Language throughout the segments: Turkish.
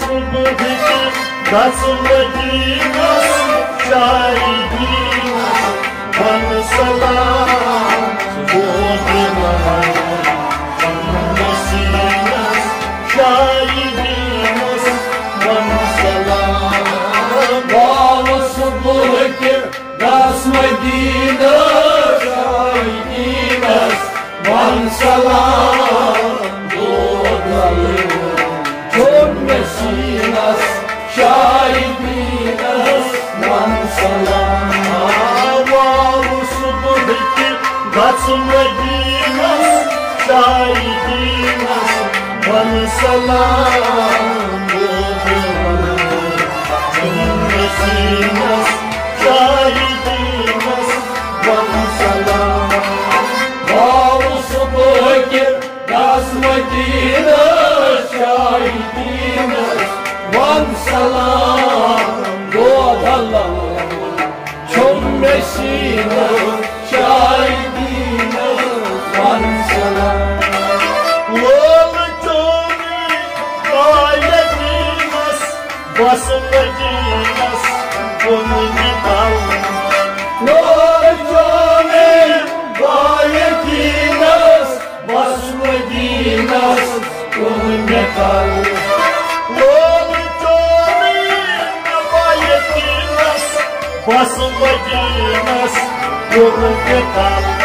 सुबुधिकं दसुमती चारिदी मन सदा सुबोधि मनसीनस चारिदीनस मन सदा भाव सुबुह के दसमदीनस चारिदीनस मन सदा Kasmedinas Şahidinas Bana salam Boğulmadı Cümlesinas Şahidinas Bana salam Bağlısı bıkir Kasmedinas Şahidinas Bana salam Boğulmadı Cümlesinas Basın bacı nas, yolun yeter.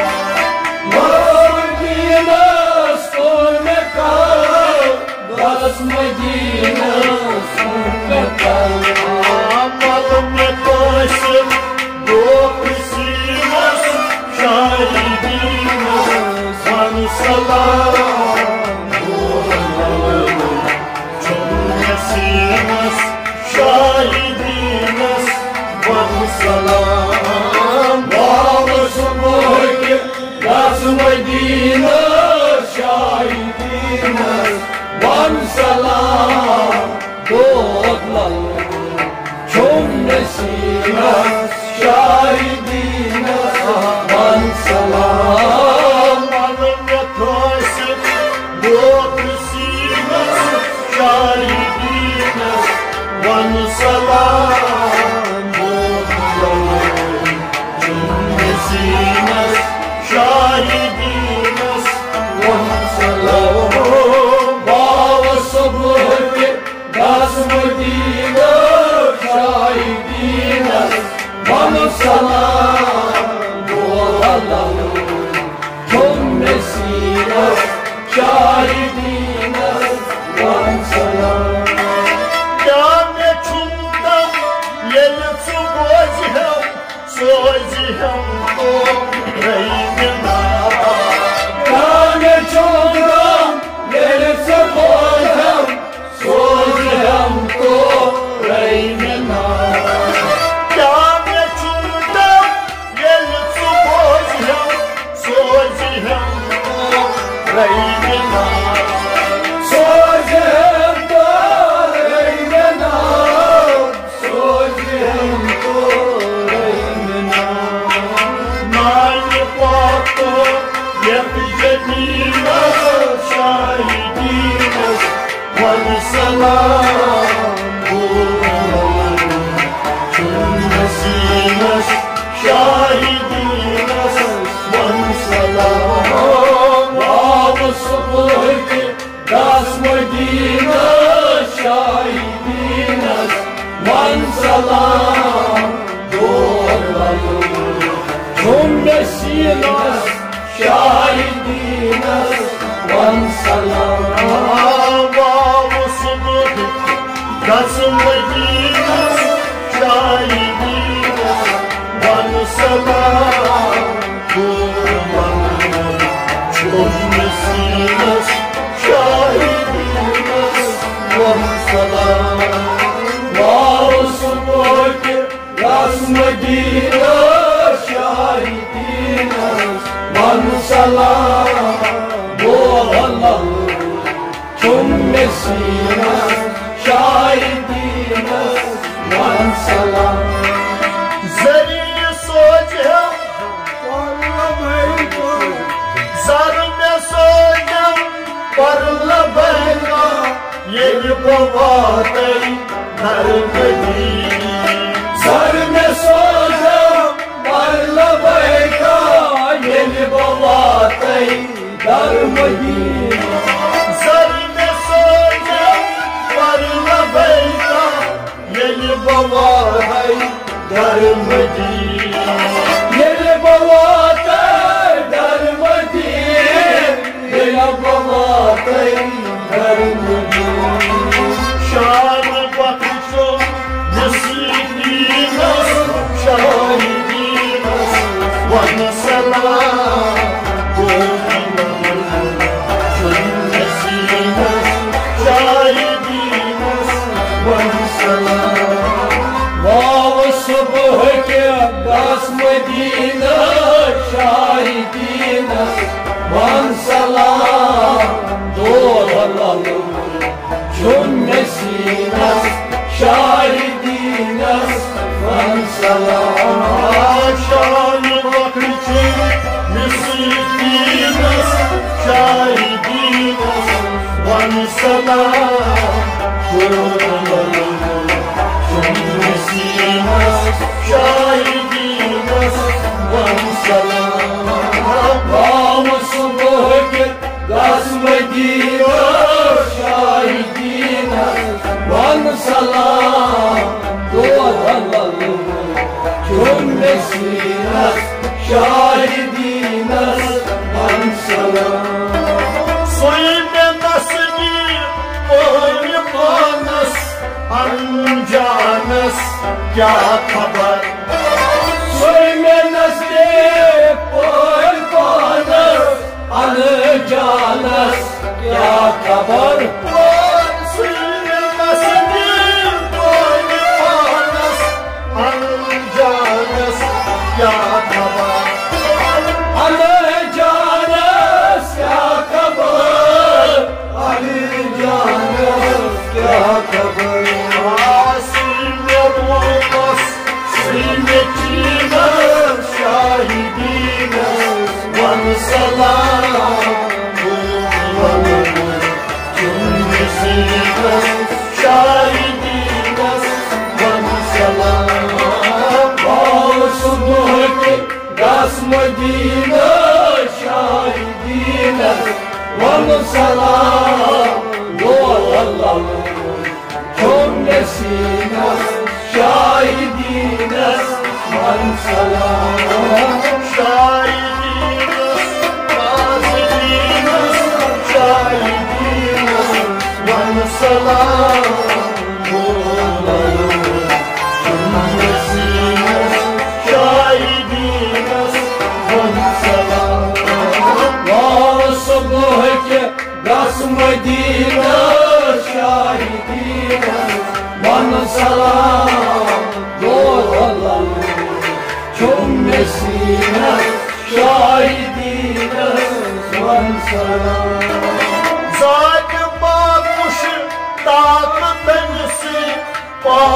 영원 Господь, Расмадина, Шахидина, Мансала, Буалла, Чуммесина, Шахидина, Мансала. Sarı ne sor One. canız ya kabar. Söylemez de boy bana alı canız ya kabar. Salatü selam Dualalım Cümlesine Şahidine Man selam Şahidine Nazidine Şahidine Man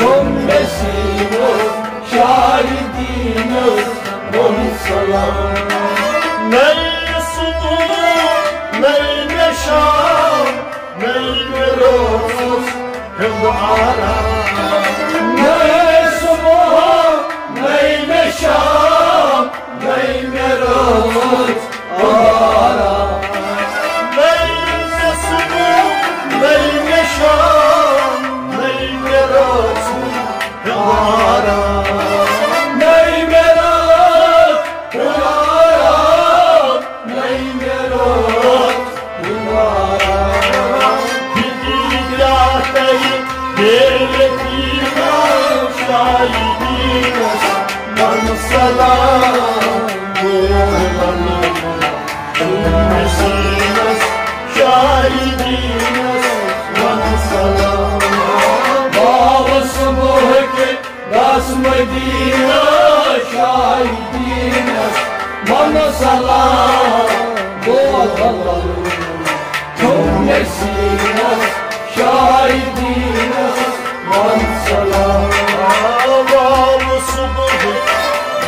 Con vecinos, jardines, con salam Merve sudunu, merve şam, merve roz, ara. Merve sudunu, merve şam, merve roz,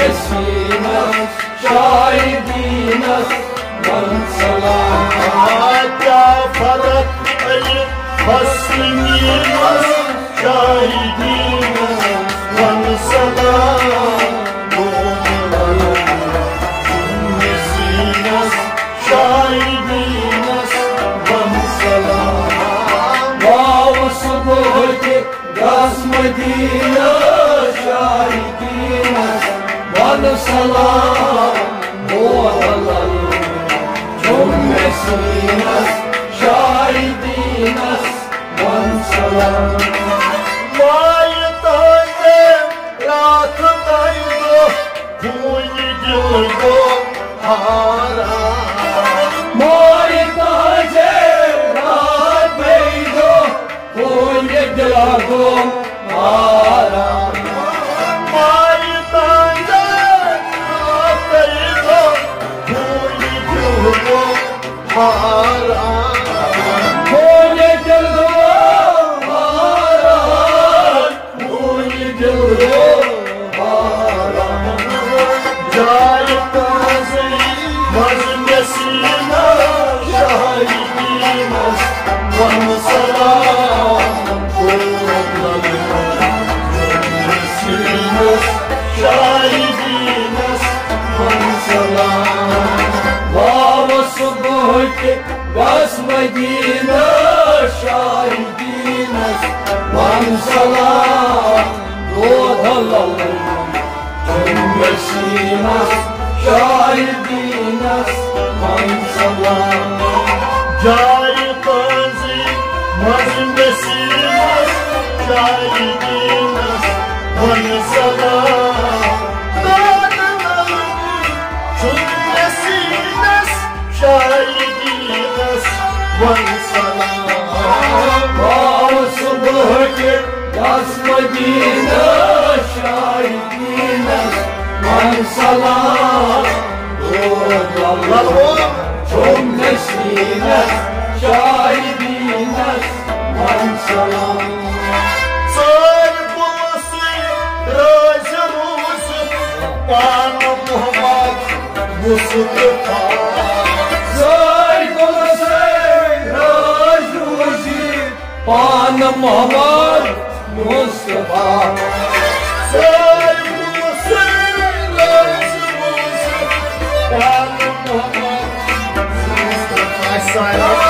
Nesime şahidine Ben salahatta fadak Ali Faslı Yılmaz Salam. olmaz. Şahit sana Doğru cümlesine şahidine Ben sana Bana Muhammed Mustafa Bana Muhammed Mustafa. silence.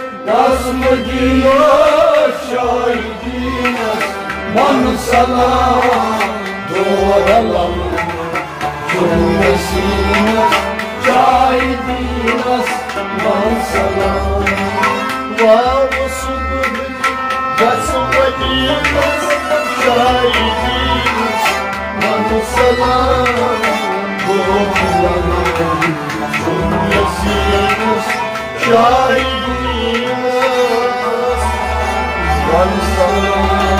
gidiyor şahidimiz. Mansala doğralım Cümlesiniz cahidimiz. Mansala Var olsun Resuladimiz şahidimiz. Mansala doğralım Cümlesiniz şahidimiz olhos são.